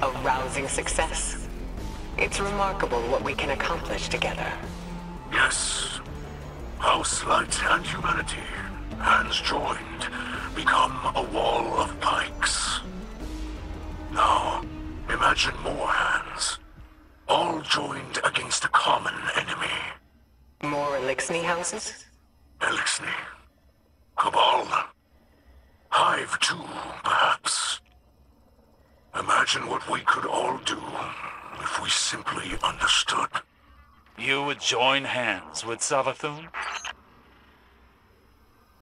A rousing success. It's remarkable what we can accomplish together. Yes. House Light and humanity, hands joined, become a wall of pikes. Now, imagine more hands, all joined against a common enemy. More Eliksni houses? Eliksni, Cabal, Hive too, perhaps. Imagine what we could all do if we simply understood. You would join hands with Savathun?